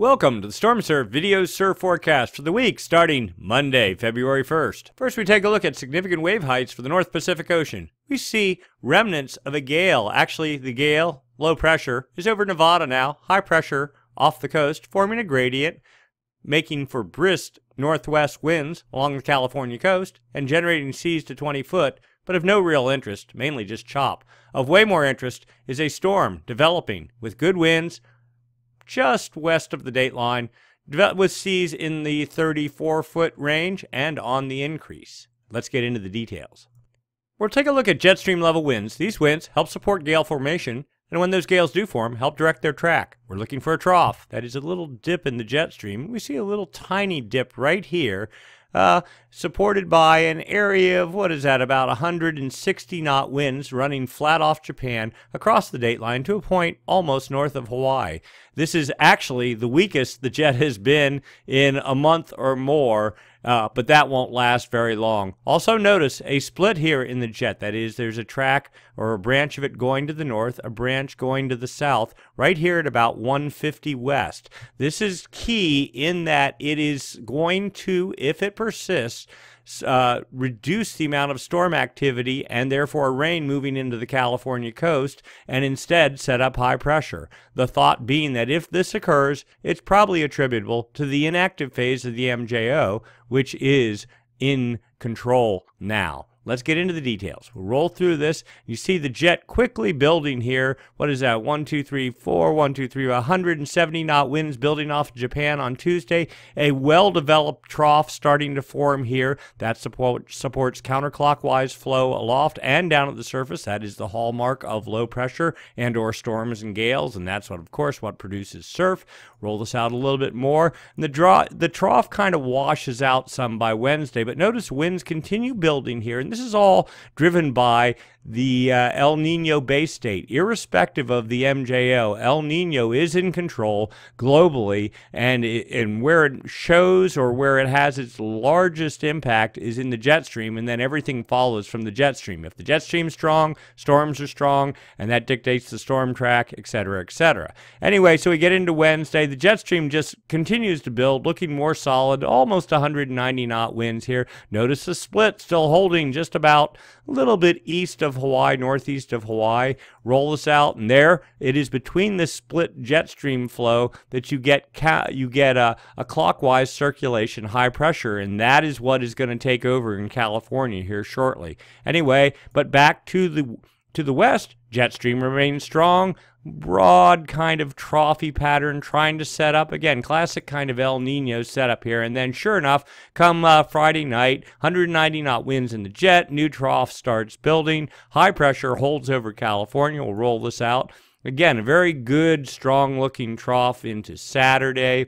Welcome to the Stormsurf Video Surf Forecast for the week starting Monday, February 1st. First, we take a look at significant wave heights for the North Pacific Ocean. We see remnants of a gale. Actually, the gale, low pressure, is over Nevada now, high pressure off the coast, forming a gradient, making for brisk northwest winds along the California coast and generating seas to 20 foot, but of no real interest, mainly just chop. Of way more interest is a storm developing with good winds just west of the date line, with seas in the 34 foot range and on the increase. Let's get into the details. We'll take a look at jet stream level winds. These winds help support gale formation, and when those gales do form, help direct their track. We're looking for a trough. That is a little dip in the jet stream. We see a little tiny dip right here uh, supported by an area of what is that, about 160 knot winds running flat off Japan across the dateline to a point almost north of Hawaii. This is actually the weakest the jet has been in a month or more, uh, but that won't last very long. Also, notice a split here in the jet. That is, there's a track or a branch of it going to the north, a branch going to the south, right here at about 150 west. This is key in that it is going to, if it persists, uh, reduce the amount of storm activity and therefore rain moving into the California coast and instead set up high pressure. The thought being that if this occurs, it's probably attributable to the inactive phase of the MJO, which is in control now. Let's get into the details. We'll roll through this. You see the jet quickly building here. What is that? 1, 2, 3, 4, 1, 2, 3, 170 knot winds building off Japan on Tuesday. A well-developed trough starting to form here. That support, supports counterclockwise flow aloft and down at the surface. That is the hallmark of low pressure and or storms and gales, and that's what, of course, what produces surf. Roll this out a little bit more. And the, draw, the trough kind of washes out some by Wednesday, but notice winds continue building here, and this is all driven by the uh, El Nino base state. Irrespective of the MJO, El Nino is in control globally, and, it, and where it shows or where it has its largest impact is in the jet stream, and then everything follows from the jet stream. If the jet stream's strong, storms are strong, and that dictates the storm track, etc., etc. Anyway, so we get into Wednesday. The jet stream just continues to build, looking more solid, almost 190 knot winds here. Notice the split still holding just about a little bit east of Hawaii, northeast of Hawaii. Roll this out, and there it is between this split jet stream flow that you get you get a, a clockwise circulation, high pressure, and that is what is going to take over in California here shortly. Anyway, but back to the to the west, jet stream remains strong broad kind of troughy pattern trying to set up. Again classic kind of el nino setup here. And then sure enough come uh, friday night 190 knot winds in the jet. New trough starts building. High pressure holds over california. We'll roll this out. Again a very good strong looking trough into saturday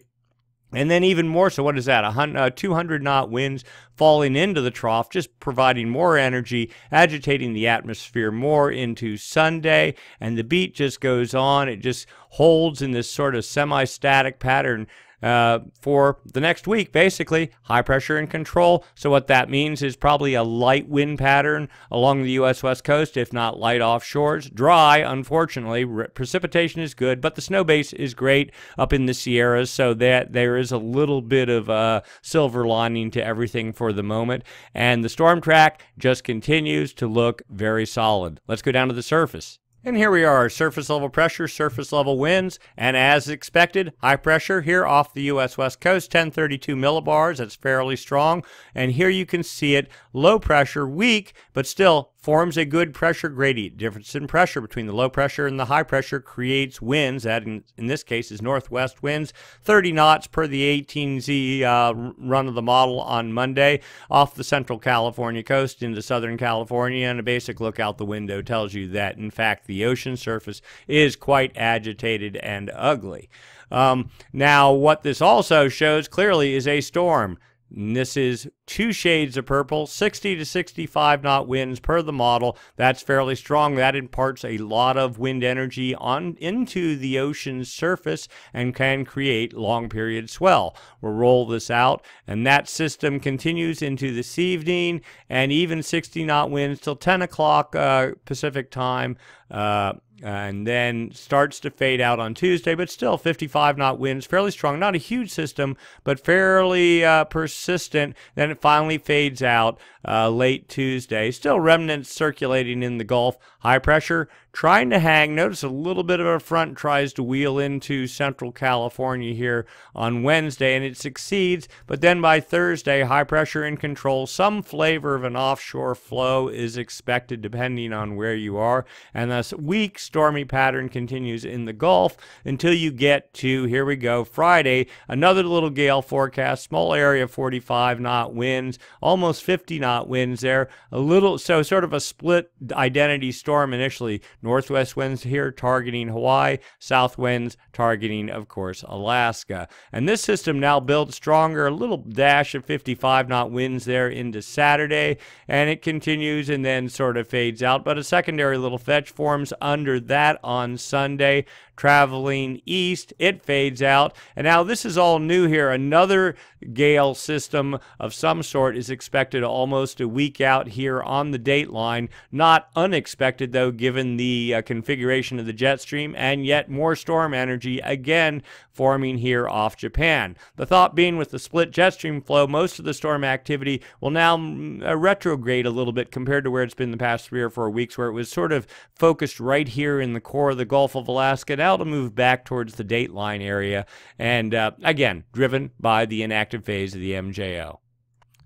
and then even more so, what is that? A uh, 200 knot winds falling into the trough, just providing more energy, agitating the atmosphere more into Sunday. And the beat just goes on. It just holds in this sort of semi-static pattern uh, for the next week, basically, high pressure and control. So, what that means is probably a light wind pattern along the U.S. West Coast, if not light offshores. Dry, unfortunately. Re- precipitation is good, but the snow base is great up in the Sierras, so that there is a little bit of a silver lining to everything for the moment. And the storm track just continues to look very solid. Let's go down to the surface. And here we are, surface level pressure, surface level winds, and as expected, high pressure here off the U.S. West Coast, 1032 millibars, that's fairly strong. And here you can see it, low pressure, weak, but still forms a good pressure gradient. Difference in pressure between the low pressure and the high pressure creates winds, that in, in this case is northwest winds, 30 knots per the 18Z uh, run of the model on Monday off the central California coast into southern California. And a basic look out the window tells you that, in fact, the ocean surface is quite agitated and ugly. Um, now, what this also shows clearly is a storm. And this is two shades of purple, 60 to 65 knot winds per the model. That's fairly strong. That imparts a lot of wind energy on into the ocean's surface and can create long period swell. We'll roll this out, and that system continues into this evening and even 60 knot winds till 10 o'clock uh, Pacific time. Uh, and then starts to fade out on Tuesday, but still 55 knot winds, fairly strong. Not a huge system, but fairly uh, persistent. Then it finally fades out uh, late Tuesday. Still remnants circulating in the Gulf. High pressure trying to hang. Notice a little bit of a front tries to wheel into central California here on Wednesday, and it succeeds. But then by Thursday, high pressure in control. Some flavor of an offshore flow is expected depending on where you are. And this weak stormy pattern continues in the Gulf until you get to, here we go, Friday, another little gale forecast, small area 45 knot winds, almost 50 knot winds there. A little, so sort of a split identity storm initially Northwest winds here targeting Hawaii, south winds targeting, of course, Alaska. And this system now builds stronger, a little dash of 55 knot winds there into Saturday, and it continues and then sort of fades out. But a secondary little fetch forms under that on Sunday traveling east. It fades out. And now this is all new here. Another gale system of some sort is expected almost a week out here on the date line. Not unexpected, though, given the uh, configuration of the jet stream, and yet more storm energy again forming here off Japan. The thought being with the split jet stream flow, most of the storm activity will now mm, uh, retrograde a little bit compared to where it's been the past three or four weeks, where it was sort of focused right here in the core of the Gulf of Alaska. Now to move back towards the dateline area, and uh, again, driven by the inactive phase of the MJO.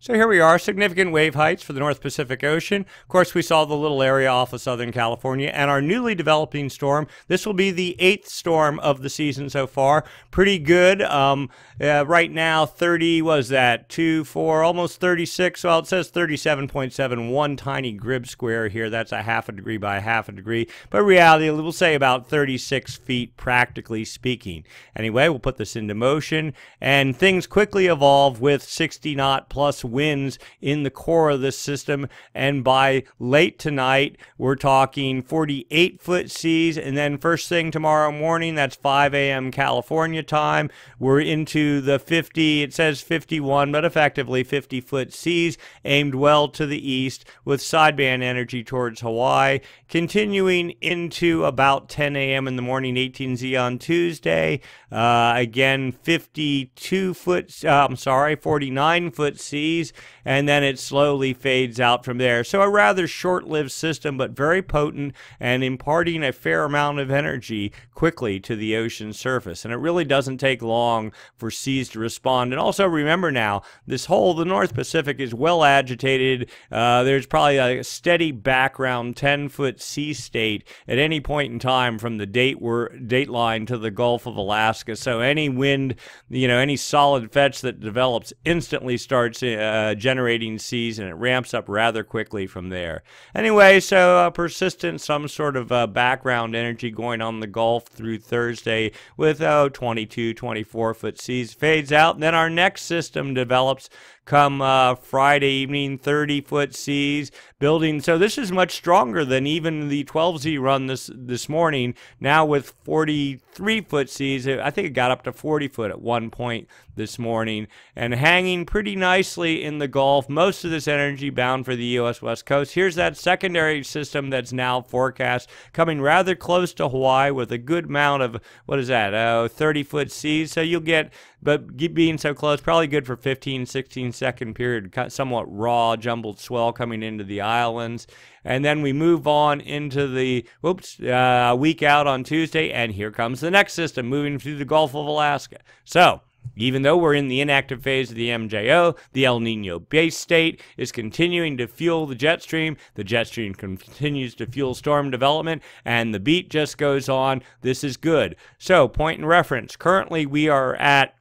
So here we are, significant wave heights for the North Pacific Ocean. Of course, we saw the little area off of Southern California and our newly developing storm. This will be the eighth storm of the season so far. Pretty good. Um, uh, right now, 30, was that? 2, 4, almost 36. Well, it says 37.7, one tiny Grib square here. That's a half a degree by a half a degree. But reality, we'll say about 36 feet, practically speaking. Anyway, we'll put this into motion, and things quickly evolve with 60 knot plus winds in the core of this system. And by late tonight, we're talking 48 foot seas. And then first thing tomorrow morning, that's 5 a.m. California time, we're into the 50, it says 51, but effectively 50 foot seas aimed well to the east with sideband energy towards Hawaii, continuing into about 10 a.m. in the morning, 18Z on Tuesday. Uh, again, 52 foot, uh, I'm sorry, 49 foot seas and then it slowly fades out from there. So a rather short-lived system, but very potent and imparting a fair amount of energy quickly to the ocean surface. And it really doesn't take long for seas to respond. And also remember now, this whole, the North Pacific is well agitated. Uh, there's probably a steady background 10-foot sea state at any point in time from the date, date line to the Gulf of Alaska. So any wind, you know, any solid fetch that develops instantly starts uh, uh, generating seas, and it ramps up rather quickly from there. Anyway, so uh, persistent, some sort of uh, background energy going on the Gulf through Thursday with oh, 22, 24 foot seas fades out. And then our next system develops come uh, Friday evening, 30 foot seas building. So this is much stronger than even the 12Z run this this morning. Now with 43 foot seas, I think it got up to 40 foot at one point this morning and hanging pretty nicely in the Gulf. Most of this energy bound for the U.S. West Coast. Here's that secondary system that's now forecast coming rather close to Hawaii with a good amount of what is that? Oh, 30 foot seas. So you'll get but being so close, probably good for 15, 16 second period, somewhat raw, jumbled swell coming into the islands. And then we move on into the, whoops, uh, week out on Tuesday, and here comes the next system moving through the Gulf of Alaska. So, even though we're in the inactive phase of the MJO, the El Nino base state is continuing to fuel the jet stream. The jet stream continues to fuel storm development, and the beat just goes on. This is good. So, point in reference currently we are at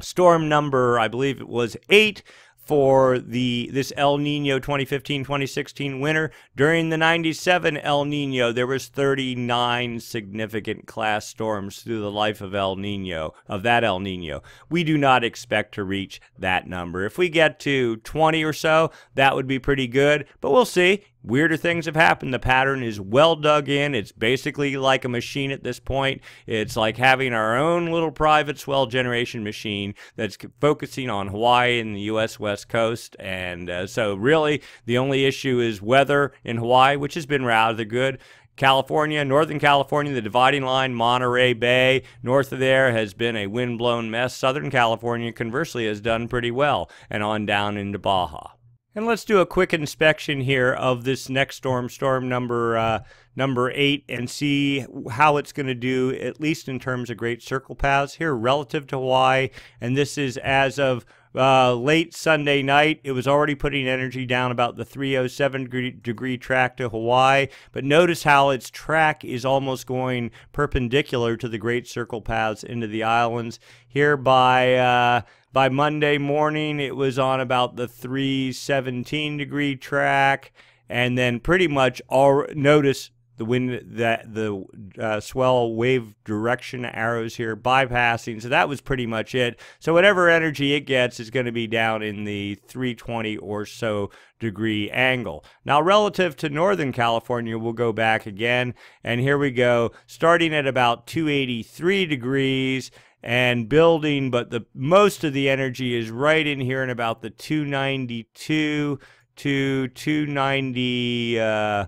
storm number, I believe it was eight for the this El Nino 2015-2016 winter. During the 97 El Nino, there was 39 significant class storms through the life of El Nino, of that El Nino. We do not expect to reach that number. If we get to 20 or so, that would be pretty good, but we'll see. Weirder things have happened. The pattern is well dug in. It's basically like a machine at this point. It's like having our own little private swell generation machine that's focusing on Hawaii and the U.S. West Coast. And uh, so, really, the only issue is weather in Hawaii, which has been rather good California, Northern California, the dividing line, Monterey Bay, north of there has been a wind-blown mess. Southern California, conversely, has done pretty well, and on down into Baja. And let's do a quick inspection here of this next storm, storm number uh, number eight, and see how it's going to do, at least in terms of great circle paths here relative to Hawaii. And this is as of uh, late Sunday night. It was already putting energy down about the 307 degree, degree track to Hawaii. But notice how its track is almost going perpendicular to the great circle paths into the islands. Here by uh, by Monday morning, it was on about the 317 degree track. And then pretty much all notice the wind that the uh, swell wave direction arrows here bypassing. So that was pretty much it. So whatever energy it gets is going to be down in the 320 or so degree angle. Now relative to northern california we'll go back again. And here we go starting at about 283 degrees and building but the most of the energy is right in here in about the 292 to 290 uh,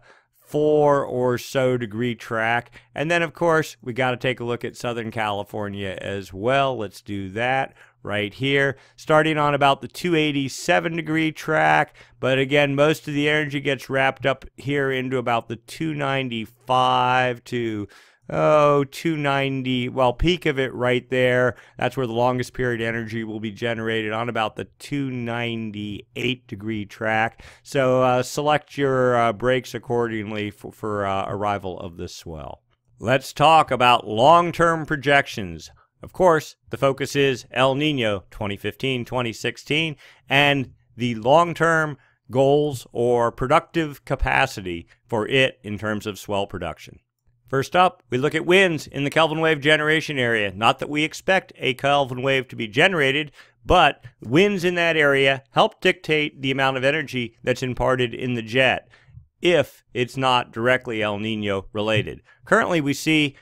four or so degree track. And then, of course, we got to take a look at Southern California as well. Let's do that right here, starting on about the 287 degree track. But again, most of the energy gets wrapped up here into about the 295 to oh 290 well peak of it right there. That's where the longest period energy will be generated on about the 298 degree track. So uh, select your uh, breaks accordingly for, for uh, arrival of the swell. Let's talk about long-term projections. Of course the focus is el nino 2015 2016 and the long-term goals or productive capacity for it in terms of swell production First up, we look at winds in the Kelvin wave generation area. Not that we expect a Kelvin wave to be generated, but winds in that area help dictate the amount of energy that's imparted in the jet if it's not directly El Nino related. Currently, we see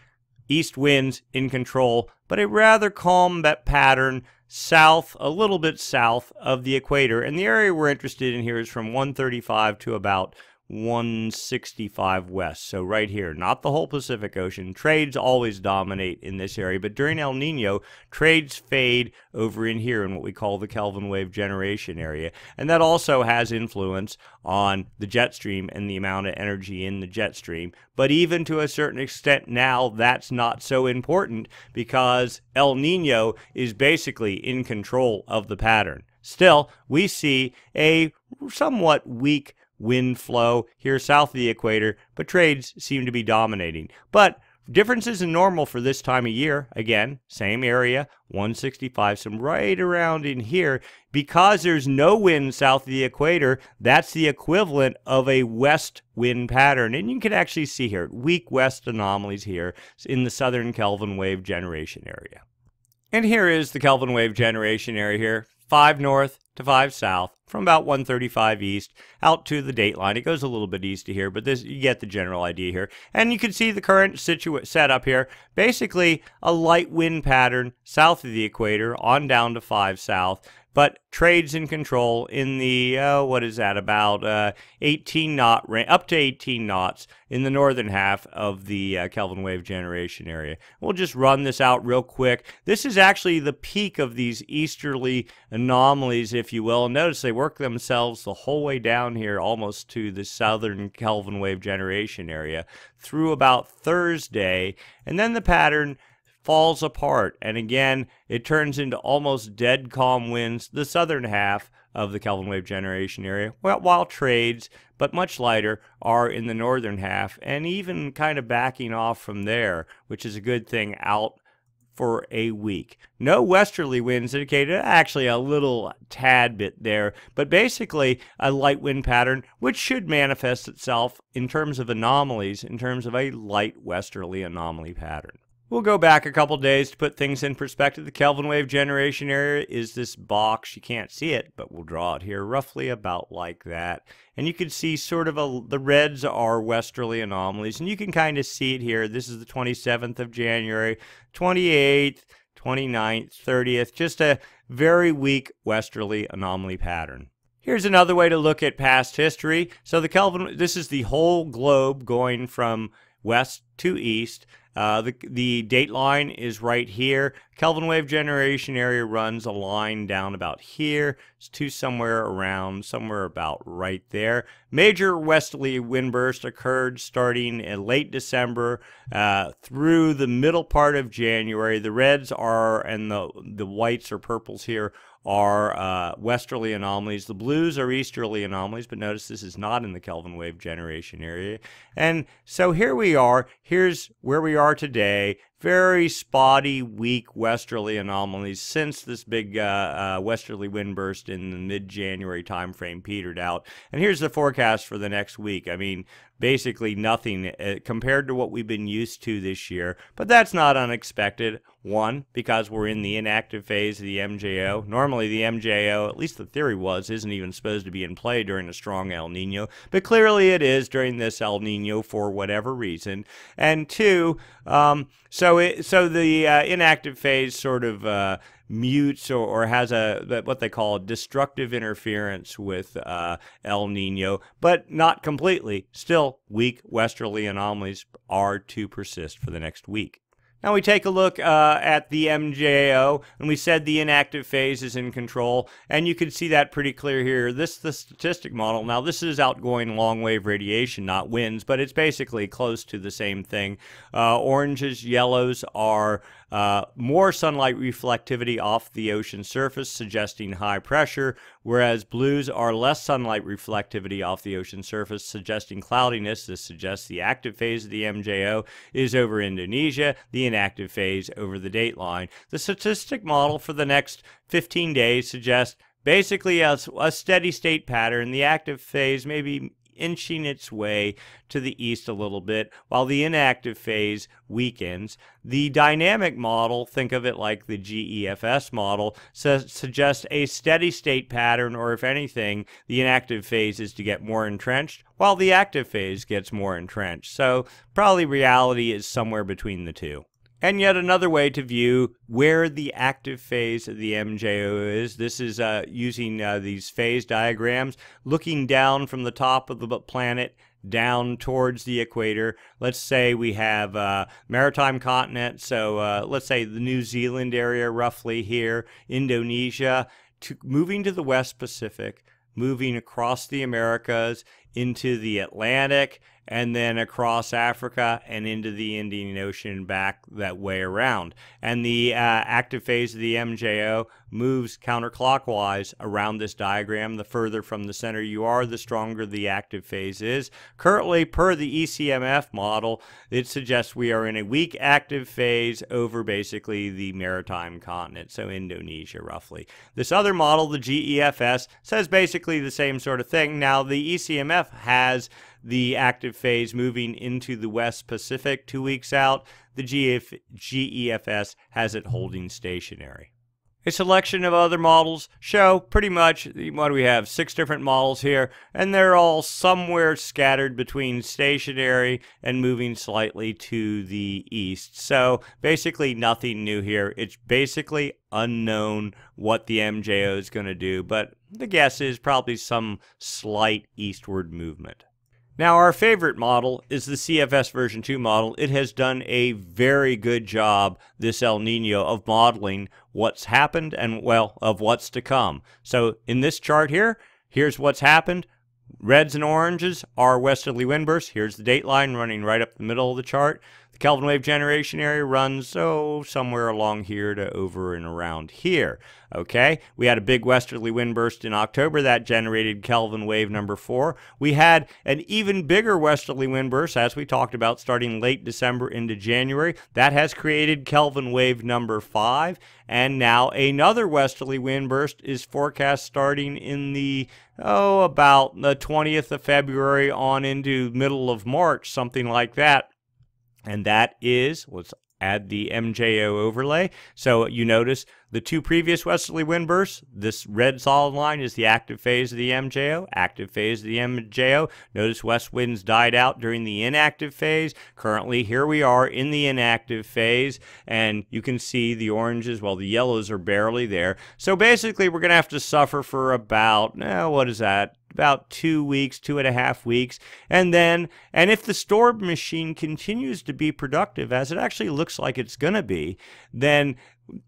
east winds in control, but a rather calm pattern south, a little bit south of the equator. And the area we're interested in here is from 135 to about 165 west. So right here, not the whole Pacific Ocean. Trades always dominate in this area, but during El Nino, trades fade over in here in what we call the Kelvin wave generation area. And that also has influence on the jet stream and the amount of energy in the jet stream. But even to a certain extent now, that's not so important because El Nino is basically in control of the pattern. Still, we see a somewhat weak wind flow here south of the equator, but trades seem to be dominating. But differences in normal for this time of year, again, same area, 165, some right around in here. Because there's no wind south of the equator, that's the equivalent of a west wind pattern. And you can actually see here, weak west anomalies here in the southern Kelvin wave generation area. And here is the Kelvin wave generation area here. 5 north to 5 south from about 135 east out to the date line. It goes a little bit east of here, but this you get the general idea here. And you can see the current situa- setup here. Basically, a light wind pattern south of the equator on down to 5 south but trades in control in the uh, what is that about uh, 18 knot up to 18 knots in the northern half of the uh, Kelvin wave generation area. We'll just run this out real quick. This is actually the peak of these easterly anomalies, if you will. notice they work themselves the whole way down here, almost to the southern Kelvin wave generation area, through about Thursday, and then the pattern falls apart. And again, it turns into almost dead calm winds, the southern half of the Kelvin wave generation area, while trades, but much lighter, are in the northern half and even kind of backing off from there, which is a good thing out for a week. No westerly winds indicated, actually a little tad bit there, but basically a light wind pattern which should manifest itself in terms of anomalies, in terms of a light westerly anomaly pattern. We'll go back a couple days to put things in perspective. The Kelvin wave generation area is this box. You can't see it, but we'll draw it here roughly about like that. And you can see sort of a, the reds are westerly anomalies, and you can kind of see it here. This is the 27th of January, 28th, 29th, 30th, just a very weak westerly anomaly pattern. Here's another way to look at past history. So the Kelvin, this is the whole globe going from west to east. Uh, the, the date line is right here. Kelvin wave generation area runs a line down about here It's to somewhere around, somewhere about right there. Major westerly wind burst occurred starting in late December uh, through the middle part of January. The reds are, and the, the whites or purples here are uh, westerly anomalies. The blues are easterly anomalies, but notice this is not in the Kelvin wave generation area. And so here we are. Here's where we are today. Very spotty, weak westerly anomalies since this big uh, uh, westerly wind burst in the mid-January timeframe petered out. And here's the forecast for the next week. I mean, basically nothing uh, compared to what we've been used to this year. But that's not unexpected. One, because we're in the inactive phase of the MJO. Normally, the MJO, at least the theory was, isn't even supposed to be in play during a strong El Nino, but clearly it is during this El Nino for whatever reason. And two, um, so it, so the uh, inactive phase sort of uh, mutes or, or has a what they call destructive interference with uh, El Nino, but not completely. Still, weak westerly anomalies are to persist for the next week. Now we take a look uh, at the MJO, and we said the inactive phase is in control, and you can see that pretty clear here. This is the statistic model. Now this is outgoing long wave radiation, not winds, but it's basically close to the same thing. Uh, oranges, yellows are uh, more sunlight reflectivity off the ocean surface, suggesting high pressure, whereas blues are less sunlight reflectivity off the ocean surface, suggesting cloudiness. This suggests the active phase of the MJO is over Indonesia, the inactive phase over the dateline. The statistic model for the next 15 days suggests basically a, a steady state pattern. The active phase maybe inching its way to the east a little bit while the inactive phase weakens. The dynamic model, think of it like the GEFS model, su- suggests a steady state pattern, or if anything, the inactive phase is to get more entrenched while the active phase gets more entrenched. So, probably reality is somewhere between the two. And yet another way to view where the active phase of the MJO is. This is uh, using uh, these phase diagrams, looking down from the top of the planet down towards the equator. Let's say we have uh, maritime continent, so uh, let's say the New Zealand area roughly here, Indonesia, to, moving to the West Pacific, moving across the Americas into the Atlantic, and then across Africa and into the Indian Ocean back that way around. And the uh, active phase of the MJO moves counterclockwise around this diagram. The further from the center you are, the stronger the active phase is. Currently, per the ECMF model, it suggests we are in a weak active phase over basically the maritime continent, so Indonesia roughly. This other model, the GEFS, says basically the same sort of thing. Now, the ECMF has the active phase moving into the West Pacific two weeks out. The GF, GEFS has it holding stationary. A selection of other models show pretty much what do we have? Six different models here, and they're all somewhere scattered between stationary and moving slightly to the east. So basically, nothing new here. It's basically unknown what the MJO is going to do, but the guess is probably some slight eastward movement. Now, our favorite model is the CFS version 2 model. It has done a very good job, this El Nino, of modeling what's happened and, well, of what's to come. So, in this chart here, here's what's happened. Reds and oranges are westerly wind bursts. Here's the date line running right up the middle of the chart. The Kelvin wave generation area runs, oh, somewhere along here to over and around here. Okay, we had a big westerly wind burst in October that generated Kelvin wave number four. We had an even bigger westerly wind burst, as we talked about, starting late December into January. That has created Kelvin wave number five. And now another westerly wind burst is forecast starting in the, oh, about the 20th of February on into middle of March, something like that and that is, let's add the MJO overlay. So you notice the two previous westerly wind bursts, this red solid line is the active phase of the MJO, active phase of the MJO. Notice west winds died out during the inactive phase. Currently, here we are in the inactive phase, and you can see the oranges, well, the yellows are barely there. So basically, we're going to have to suffer for about, eh, what is that? about two weeks, two and a half weeks. And then, and if the storm machine continues to be productive, as it actually looks like it's going to be, then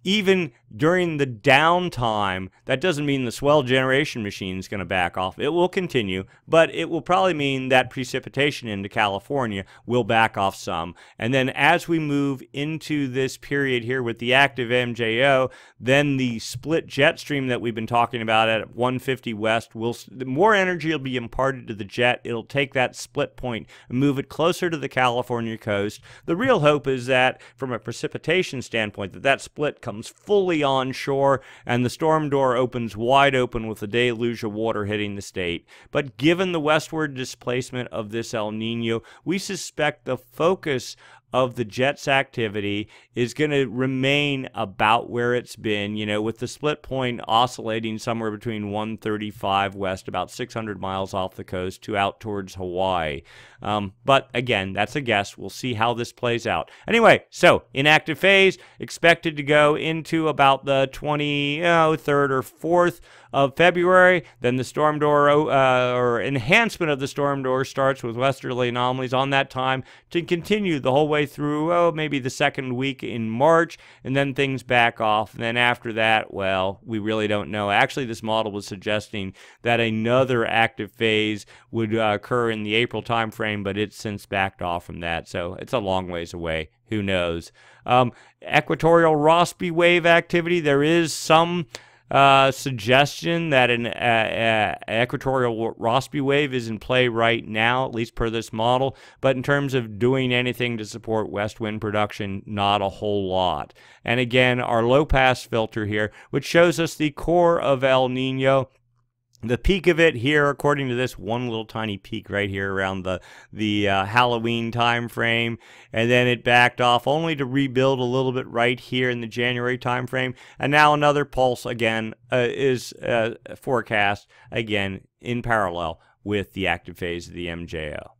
even during the downtime, that doesn't mean the swell generation machine is going to back off. It will continue, but it will probably mean that precipitation into California will back off some. And then as we move into this period here with the active MJO, then the split jet stream that we've been talking about at 150 west will more energy will be imparted to the jet. It'll take that split point and move it closer to the California coast. The real hope is that from a precipitation standpoint that that split comes fully on shore and the storm door opens wide open with a deluge of water hitting the state. But given the westward displacement of this El Nino, we suspect the focus of the Jets activity is going to remain about where it's been, you know, with the split point oscillating somewhere between 135 west, about 600 miles off the coast, to out towards Hawaii. Um, but again, that's a guess. We'll see how this plays out. Anyway, so inactive phase expected to go into about the 23rd or 4th of February. Then the storm door uh, or enhancement of the storm door starts with westerly anomalies on that time to continue the whole way through, oh, maybe the second week in March, and then things back off. And then after that, well, we really don't know. Actually, this model was suggesting that another active phase would uh, occur in the April timeframe, but it's since backed off from that. So it's a long ways away. Who knows? Um, equatorial Rossby wave activity, there is some uh, suggestion that an uh, uh, equatorial Rossby wave is in play right now, at least per this model. But in terms of doing anything to support west wind production, not a whole lot. And again, our low pass filter here, which shows us the core of El Nino the peak of it here, according to this one little tiny peak right here around the the uh, Halloween time frame, and then it backed off only to rebuild a little bit right here in the January time frame, and now another pulse again uh, is uh, forecast again in parallel with the active phase of the MJO.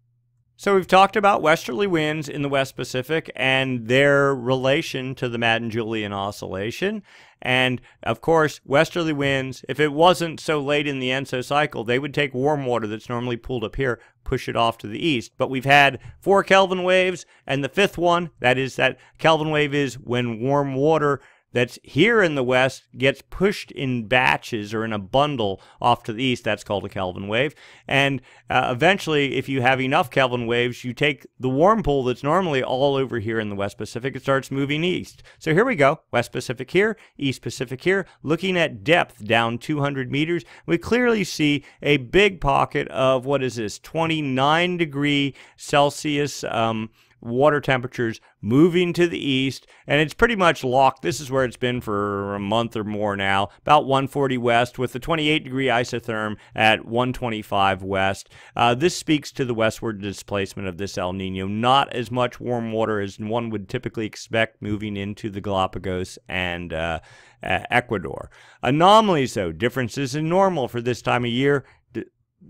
So we've talked about westerly winds in the West Pacific and their relation to the Madden-Julian oscillation. And of course, westerly winds, if it wasn't so late in the ENSO cycle, they would take warm water that's normally pulled up here, push it off to the east. But we've had four Kelvin waves, and the fifth one, that is that Kelvin wave is when warm water that's here in the west gets pushed in batches or in a bundle off to the east. That's called a Kelvin wave. And uh, eventually, if you have enough Kelvin waves, you take the warm pool that's normally all over here in the West Pacific, it starts moving east. So here we go West Pacific here, East Pacific here, looking at depth down 200 meters. We clearly see a big pocket of what is this 29 degree Celsius. Um, water temperatures moving to the east, and it's pretty much locked. This is where it's been for a month or more now, about 140 west, with the 28 degree isotherm at 125 west. Uh, this speaks to the westward displacement of this El Nino. Not as much warm water as one would typically expect moving into the Galapagos and uh, uh, Ecuador. Anomalies, though, differences in normal for this time of year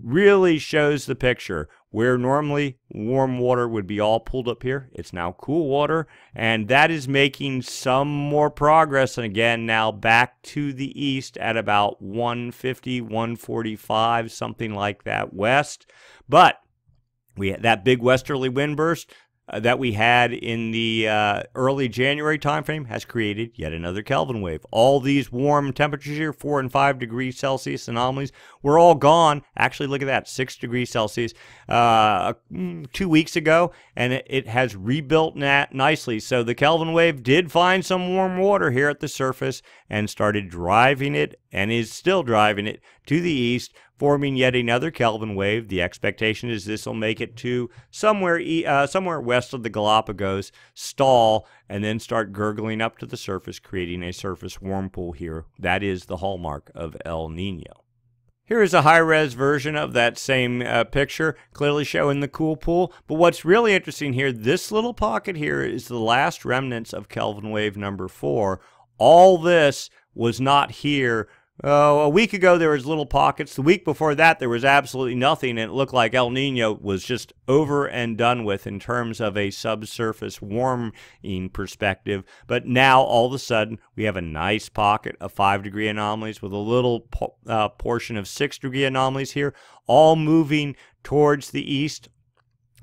really shows the picture where normally warm water would be all pulled up here. It's now cool water, and that is making some more progress. And again, now back to the east at about 150, 145, something like that west. But we had that big westerly wind burst uh, that we had in the uh, early January timeframe has created yet another Kelvin wave. All these warm temperatures here, 4 and 5 degrees Celsius anomalies, were all gone. Actually, look at that, 6 degrees Celsius uh, mm, two weeks ago, and it, it has rebuilt nat nicely. So the Kelvin wave did find some warm water here at the surface and started driving it and is still driving it to the east forming yet another Kelvin wave. The expectation is this will make it to somewhere uh, somewhere west of the Galapagos, stall, and then start gurgling up to the surface, creating a surface warm pool here. That is the hallmark of El Nino. Here is a high-res version of that same uh, picture, clearly showing the cool pool. But what's really interesting here, this little pocket here is the last remnants of Kelvin wave number four. All this was not here Oh, a week ago there was little pockets. The week before that there was absolutely nothing, and it looked like El Nino was just over and done with in terms of a subsurface warming perspective. But now all of a sudden we have a nice pocket of five degree anomalies with a little po- uh, portion of six degree anomalies here, all moving towards the east,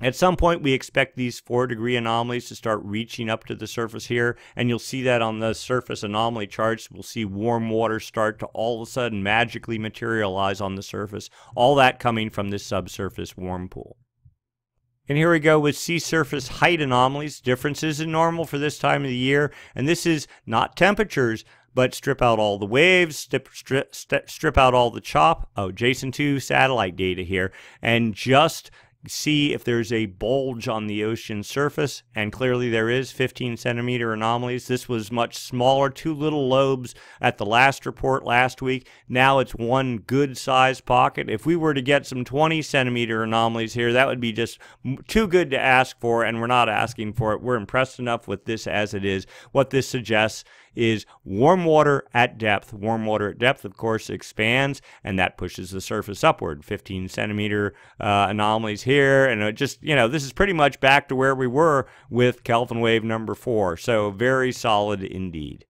at some point, we expect these four degree anomalies to start reaching up to the surface here, and you'll see that on the surface anomaly charts. We'll see warm water start to all of a sudden magically materialize on the surface, all that coming from this subsurface warm pool. And here we go with sea surface height anomalies, differences in normal for this time of the year. And this is not temperatures, but strip out all the waves, strip, strip, strip out all the chop. Oh, Jason 2 satellite data here, and just see if there's a bulge on the ocean surface, and clearly there is 15 centimeter anomalies. This was much smaller, two little lobes at the last report last week. Now it's one good sized pocket. If we were to get some 20 centimeter anomalies here, that would be just too good to ask for, and we're not asking for it. We're impressed enough with this as it is. What this suggests is warm water at depth. Warm water at depth, of course, expands, and that pushes the surface upward. 15 centimeter uh, anomalies here, and it just, you know, this is pretty much back to where we were with Kelvin wave number four. So very solid indeed.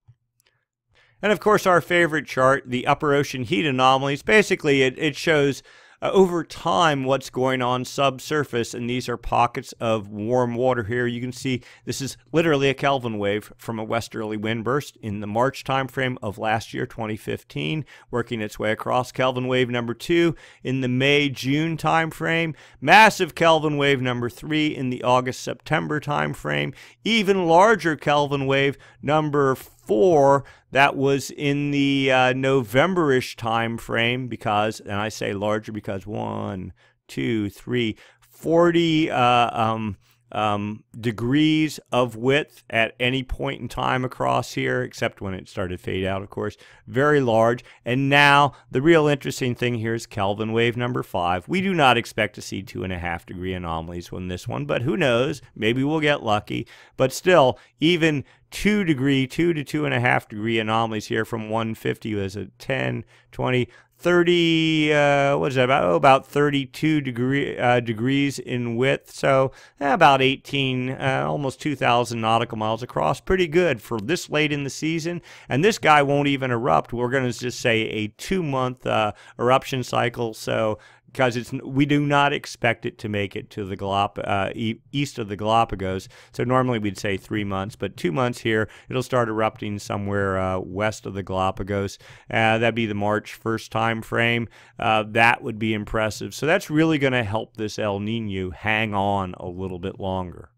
And of course, our favorite chart, the upper ocean heat anomalies. Basically, it, it shows uh, over time what's going on subsurface, and these are pockets of warm water here. You can see this is literally a Kelvin wave from a westerly wind burst in the March timeframe of last year, 2015, working its way across Kelvin wave number two in the May-June timeframe, massive Kelvin wave number three in the August-September timeframe, even larger Kelvin wave number four that was in the uh, November-ish time frame because, and I say larger because one, two, three, 40 uh, um, um, degrees of width at any point in time across here, except when it started to fade out, of course. Very large. And now the real interesting thing here is Kelvin wave number five. We do not expect to see two and a half degree anomalies on this one, but who knows? Maybe we'll get lucky. But still, even two degree, two to two and a half degree anomalies here from 150 was a 10, 20, 30 uh, what is that about oh, about 32 degree uh, degrees in width. So eh, about 18 uh, almost 2000 nautical miles across. Pretty good for this late in the season. And this guy won't even erupt. We're going to just say a two month uh, eruption cycle. So because it's we do not expect it to make it to the Galap- uh, east of the Galapagos. So normally we'd say three months, but two months here. It'll start erupting somewhere uh, west of the Galapagos. Uh, that'd be the March 1st time frame. Uh, that would be impressive. So that's really going to help this El Nino hang on a little bit longer.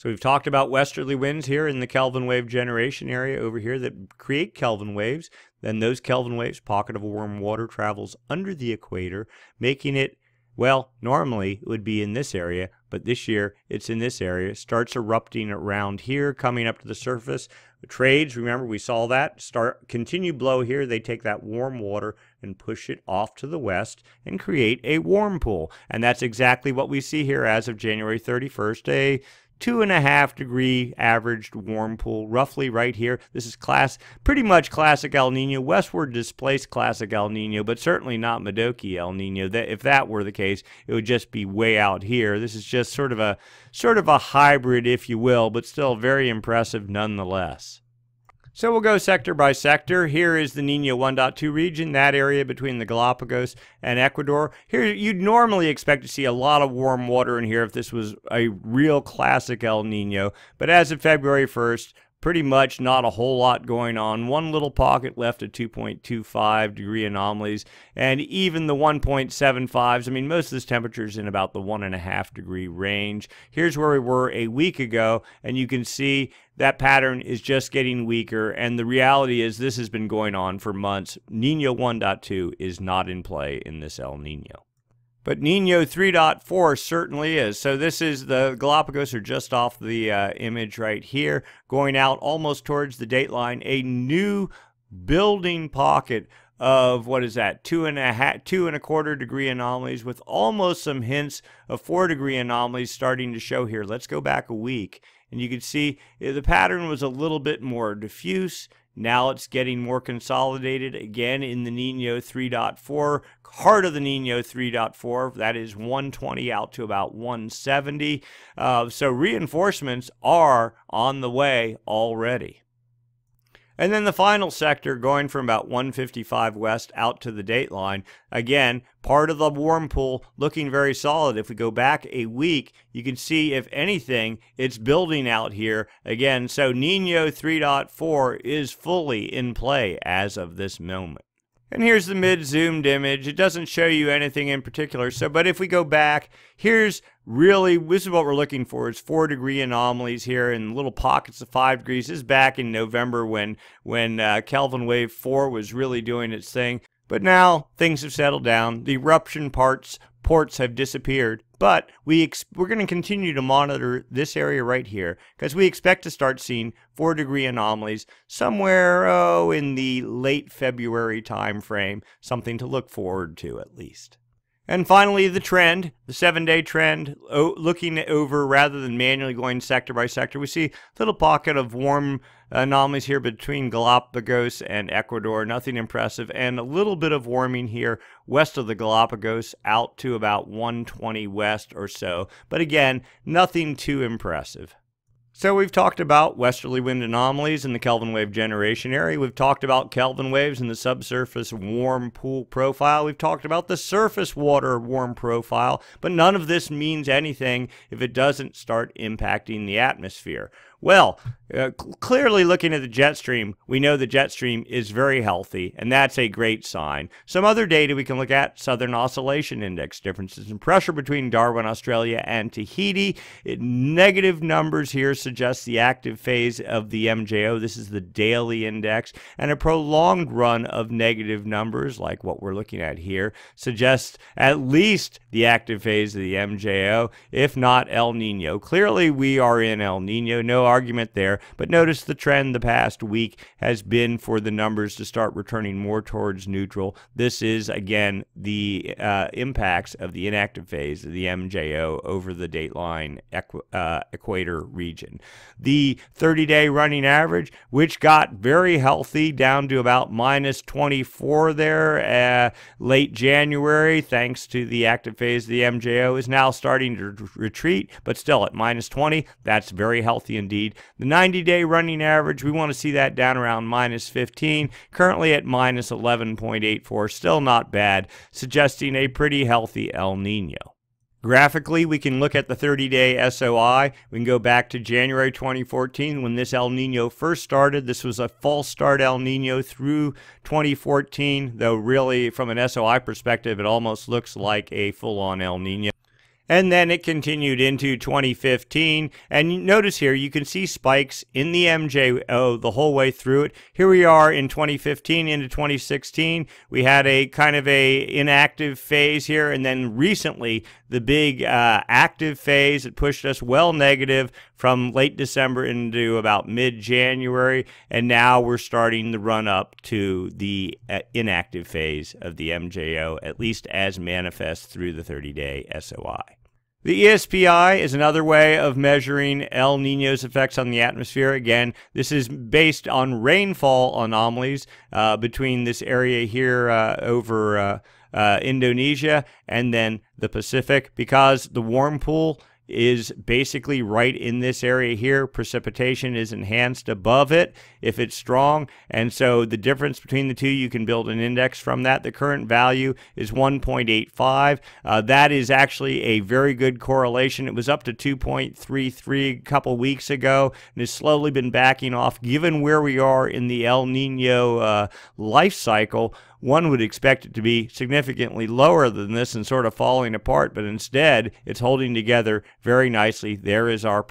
So we've talked about westerly winds here in the Kelvin wave generation area over here that create Kelvin waves. Then those Kelvin waves, pocket of warm water, travels under the equator, making it, well, normally it would be in this area, but this year it's in this area. starts erupting around here, coming up to the surface. The trades, remember we saw that, start continue blow here. They take that warm water and push it off to the west and create a warm pool. And that's exactly what we see here as of January 31st, a two and a half degree averaged warm pool, roughly right here. This is class, pretty much classic El Nino, westward displaced classic El Nino, but certainly not Modoki El Nino. That if that were the case, it would just be way out here. This is just sort of a sort of a hybrid, if you will, but still very impressive nonetheless. So we'll go sector by sector. Here is the Nino 1.2 region, that area between the Galapagos and Ecuador. Here you'd normally expect to see a lot of warm water in here if this was a real classic El Nino. But as of February 1st, pretty much not a whole lot going on. One little pocket left at 2.25 degree anomalies, and even the 1.75s. I mean, most of this temperature is in about the one and a half degree range. Here's where we were a week ago, and you can see that pattern is just getting weaker. And the reality is, this has been going on for months. Nino 1.2 is not in play in this El Nino. But Nino 3.4 certainly is. So this is the Galapagos are just off the uh, image right here, going out almost towards the dateline. A new building pocket of what is that two and a half two and a quarter degree anomalies with almost some hints of four degree anomalies starting to show here let's go back a week and you can see eh, the pattern was a little bit more diffuse Now it's getting more consolidated again in the Nino 3.4, heart of the Nino 3.4. That is 120 out to about 170. Uh, so reinforcements are on the way already. And then the final sector going from about 155 west out to the date line. Again, part of the warm pool looking very solid. If we go back a week, you can see, if anything, it's building out here again. So Nino 3.4 is fully in play as of this moment. And here's the mid-zoomed image. It doesn't show you anything in particular. So, but if we go back, here's really, this is what we're looking for. It's four degree anomalies here and little pockets of five degrees. This is back in November when, when uh, Kelvin wave four was really doing its thing. But now things have settled down. The eruption parts ports have disappeared. But we we're going to continue to monitor this area right here because we expect to start seeing four degree anomalies somewhere oh in the late February time frame. Something to look forward to at least. And finally, the trend, the seven day trend, looking over rather than manually going sector by sector, we see a little pocket of warm anomalies here between Galapagos and Ecuador. Nothing impressive. And a little bit of warming here west of the Galapagos out to about 120 west or so. But again, nothing too impressive. So we've talked about westerly wind anomalies in the Kelvin wave generation area. We've talked about Kelvin waves in the subsurface warm pool profile. We've talked about the surface water warm profile, but none of this means anything if it doesn't start impacting the atmosphere. Well, uh, clearly looking at the jet stream, we know the jet stream is very healthy, and that's a great sign. Some other data we can look at Southern Oscillation Index differences in pressure between Darwin, Australia, and Tahiti. It, negative numbers here suggest the active phase of the MJO. This is the daily index, and a prolonged run of negative numbers, like what we're looking at here, suggests at least the active phase of the MJO, if not El Nino. Clearly, we are in El Nino. No argument there. But notice the trend the past week has been for the numbers to start returning more towards neutral. This is, again, the uh, impacts of the inactive phase of the MJO over the dateline equ uh, equator region. The 30 day running average, which got very healthy down to about minus 24 there uh, late January, thanks to the active phase of the MJO, is now starting to retreat, but still at minus 20. That's very healthy indeed indeed. The 90 day running average, we want to see that down around minus 15, currently at minus 11.84, still not bad, suggesting a pretty healthy El Nino. Graphically, we can look at the 30 day SOI. We can go back to January 2014 when this El Nino first started. This was a false start El Nino through 2014, though, really, from an SOI perspective, it almost looks like a full on El Nino. And then it continued into 2015. And notice here, you can see spikes in the MJO the whole way through it. Here we are in 2015 into 2016. We had a kind of a inactive phase here. And then recently, the big uh, active phase. It pushed us well negative from late December into about mid January. And now we're starting the run up to the uh, inactive phase of the MJO, at least as manifest through the 30 day SOI. The ESPI is another way of measuring El Nino's effects on the atmosphere. Again, this is based on rainfall anomalies uh, between this area here uh, over uh, uh Indonesia and then the Pacific because the warm pool is basically right in this area here. Precipitation is enhanced above it if it's strong. And so the difference between the two, you can build an index from that. The current value is 1.85. Uh, that is actually a very good correlation. It was up to 2.33 a couple weeks ago and has slowly been backing off given where we are in the El Nino uh, life cycle one would expect it to be significantly lower than this and sort of falling apart, but instead it's holding together very nicely. There is our,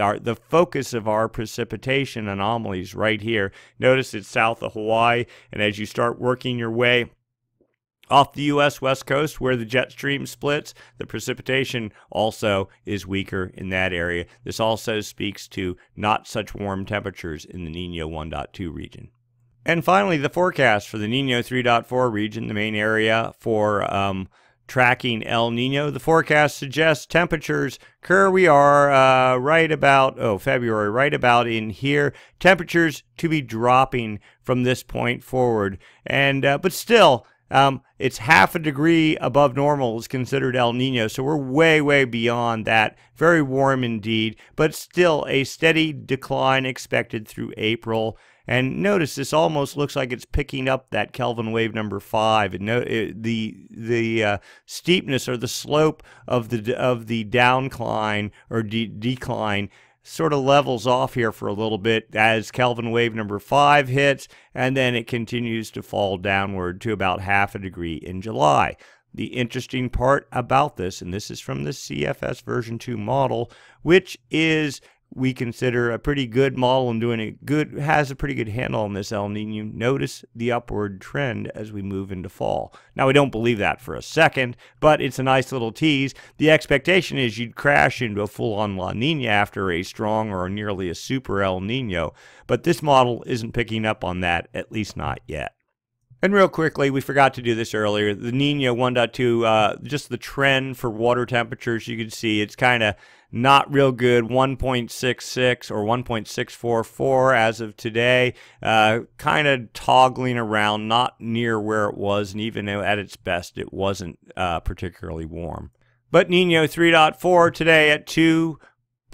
our the focus of our precipitation anomalies right here. Notice it's south of Hawaii, and as you start working your way off the U.S. West Coast, where the jet stream splits, the precipitation also is weaker in that area. This also speaks to not such warm temperatures in the Nino 1.2 region. And finally, the forecast for the Nino 3.4 region, the main area for um, tracking El Nino. The forecast suggests temperatures, here we are uh, right about, oh, February, right about in here. Temperatures to be dropping from this point forward. And, uh, but still, um, it's half a degree above normal is considered El Nino, so we're way, way beyond that. Very warm indeed, but still a steady decline expected through April. And notice this almost looks like it's picking up that Kelvin wave number five. And no, it, the the uh, steepness or the slope of the of the downcline or de decline sort of levels off here for a little bit as Kelvin wave number five hits, and then it continues to fall downward to about half a degree in July. The interesting part about this, and this is from the CFS version 2 model, which is we consider a pretty good model and doing a good has a pretty good handle on this El Nino. Notice the upward trend as we move into fall. Now we don't believe that for a second, but it's a nice little tease. The expectation is you'd crash into a full-on La Nina after a strong or nearly a super El Nino, but this model isn't picking up on that, at least not yet. And real quickly, we forgot to do this earlier. The Nino 1.2, uh, just the trend for water temperatures, you can see it's kind of not real good 1.66 or 1.644 as of today uh, kind of toggling around not near where it was and even though at its best it wasn't uh, particularly warm but nino 3.4 today at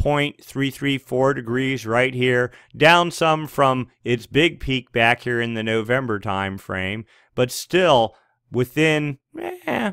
2.334 degrees right here down some from its big peak back here in the november time frame but still within eh,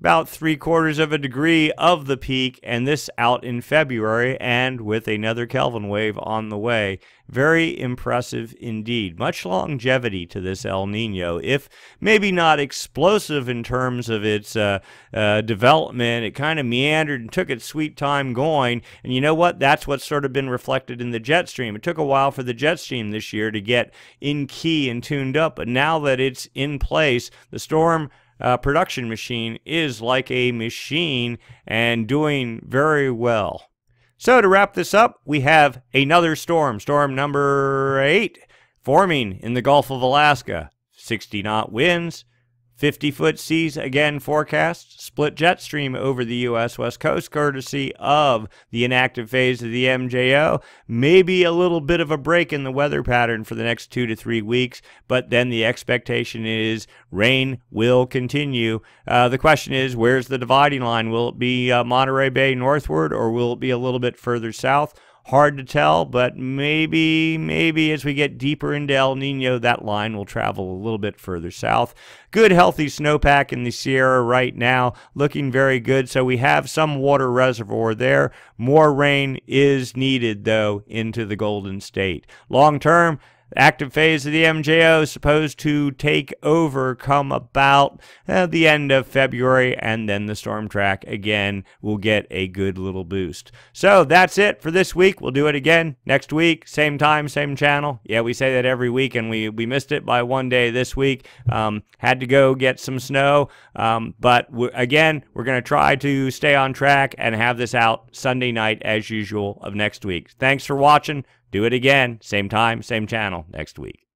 about three quarters of a degree of the peak, and this out in February and with another Kelvin wave on the way. Very impressive indeed. Much longevity to this El Nino, if maybe not explosive in terms of its uh, uh, development. It kind of meandered and took its sweet time going. And you know what? That's what's sort of been reflected in the jet stream. It took a while for the jet stream this year to get in key and tuned up, but now that it's in place, the storm uh, production machine is like a machine and doing very well. So to wrap this up, we have another storm, storm number eight, forming in the Gulf of Alaska. 60 knot winds, 50 foot seas again forecast. Split jet stream over the U.S. West Coast, courtesy of the inactive phase of the MJO. Maybe a little bit of a break in the weather pattern for the next two to three weeks, but then the expectation is rain will continue. Uh, the question is, where's the dividing line? Will it be uh, Monterey Bay northward, or will it be a little bit further south? Hard to tell, but maybe, maybe as we get deeper into El Nino, that line will travel a little bit further south. Good, healthy snowpack in the Sierra right now, looking very good. So we have some water reservoir there. More rain is needed, though, into the Golden State. Long term, active phase of the MJO is supposed to take over come about uh, the end of February, and then the storm track again will get a good little boost. So that's it for this week. We'll do it again next week, same time, same channel. Yeah, we say that every week, and we, we missed it by one day this week. Um, had to go get some snow, um, but again, we're going to try to stay on track and have this out Sunday night as usual of next week. Thanks for watching. Do it again, same time, same channel next week.